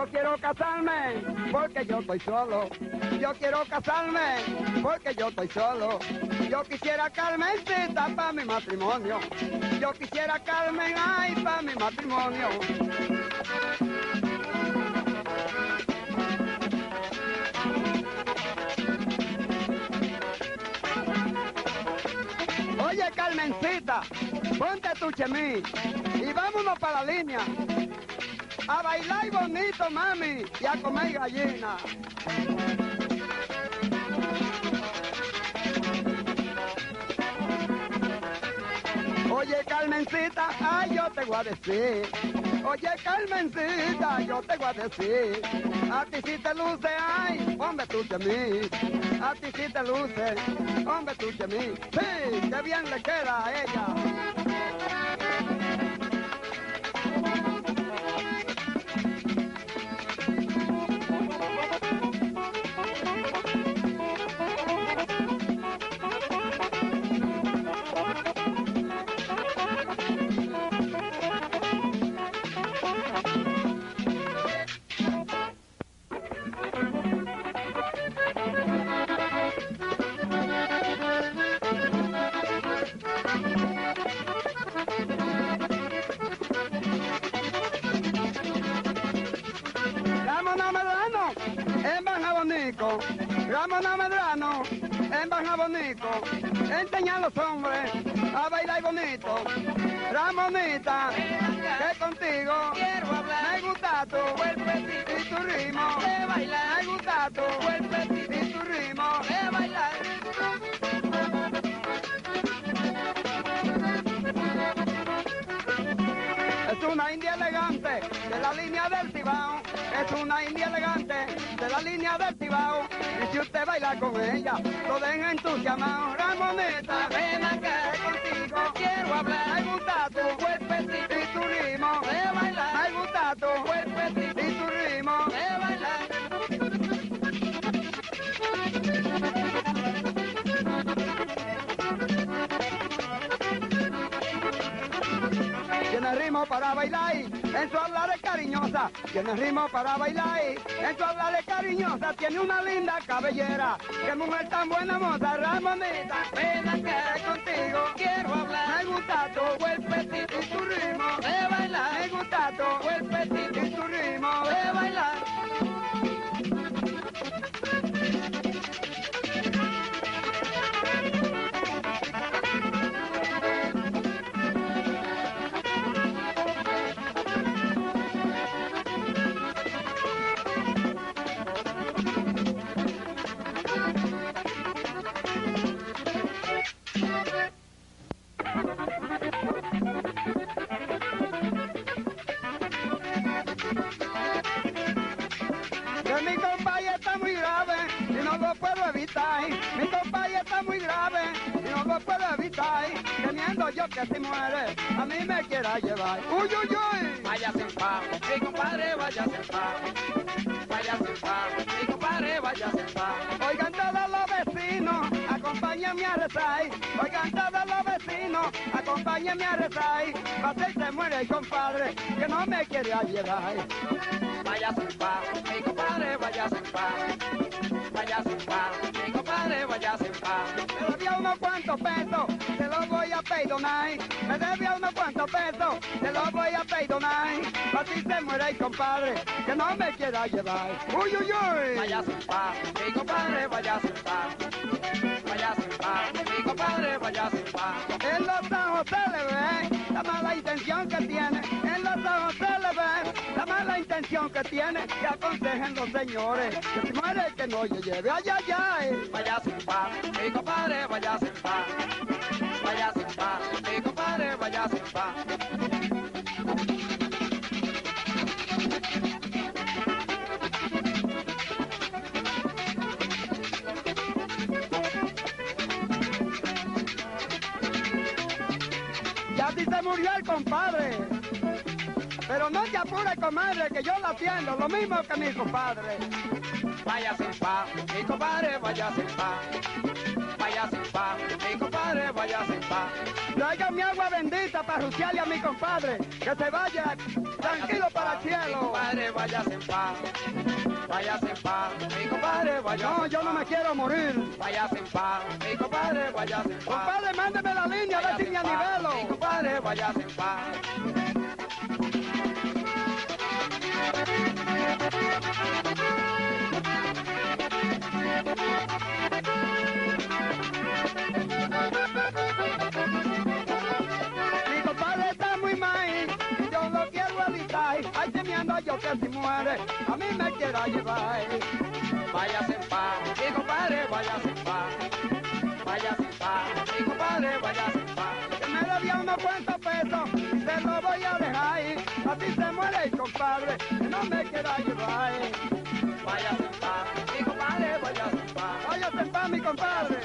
Yo quiero casarme porque yo estoy solo. Yo quiero casarme porque yo estoy solo. Yo quisiera Carmencita para mi matrimonio. Yo quisiera Carmen ay para mi matrimonio. Oye Carmencita, ponte tu chemí y vámonos para la línea. A bailar bonito, mami, y a comer gallina. Oye, Carmencita, ay, yo te voy a decir. Oye, Carmencita, yo te voy a decir. A ti si te luce, ay, hombre, tú que mí. A ti si te luce, hombre, tú que mí. Sí, qué bien le queda a ella. Ramona Medrano, en Banjabonico. Enseña a los hombres a bailar bonito. Ramonita, que contigo Quiero hablar. me gusta tu cuerpecito y tu ritmo. Me gusta tu cuerpecito Es una india elegante de la línea del Cibao. Y si usted baila con ella, lo deja entusiasmado. Ramoneta, ven acá contigo. Quiero hablar. Me gusta tu cuerpecito y tu ritmo. Tiene ritmo para bailar, en su hablar es cariñosa. Tiene ritmo para bailar, en su hablar es cariñosa. Tiene una linda cabellera, qué mujer tan buena moza, Ramonita. Puedo evitar. Temiendo yo que si muere, a mí me quiera llevar. Uy, uy, uy. Váyase en paz, mi compadre, váyase en paz. Váyase en paz, mi compadre, váyase en paz. Oigan todos los vecinos, acompáñenme a rezar. Oigan todos los vecinos, acompáñenme a rezar. Para si se muere el compadre, que no me quiere llevar. Váyase en paz, mi compadre, váyase en paz. Váyase en paz, mi compadre, váyase en paz. Unos cuantos pesos, te los voy a perdonar. Me debía unos cuantos pesos, te los voy a perdonar. Para si se muere el compadre, que no me quiera llevar. Uy, uy, uy. Váyase en paz, mi compadre, váyase en paz. Váyase en paz, mi compadre, váyase en paz. En los ojos se le ve la mala intención que tiene. En los ojos se que tiene. Que aconsejen los señores que si muere que no lleve. Ay, ay, ay. Váyase en paz, mi compadre, váyase en paz. Váyase en paz, mi compadre, váyase en paz. Murió el compadre. Pero no te apures, comadre, que yo la atiendo, lo mismo que mi compadre. Váyase en paz, mi compadre, váyase en paz. Váyase en paz, mi compadre, váyase en paz. Traiga mi agua bendita para rociarle a mi compadre, que se vaya tranquilo para el Mi cielo. compadre, váyase en paz. Váyase en paz, mi compadre, váyase No, yo no me quiero morir. Váyase en paz, mi compadre, váyase en paz. Compadre, mándeme la línea, a ver si me anivelo. Mi compadre, váyase en paz. Ay, temiendo yo que si muere, a mí me quiera llevar. Váyase en paz, mi compadre, váyase en paz. Váyase en paz, mi compadre, váyase en paz. Que me debía unos cuantos pesos, y se lo voy a dejar. Así se muere compadre, que no me quiera llevar. Váyase en paz, mi compadre, váyase en paz. Váyase en paz, mi compadre.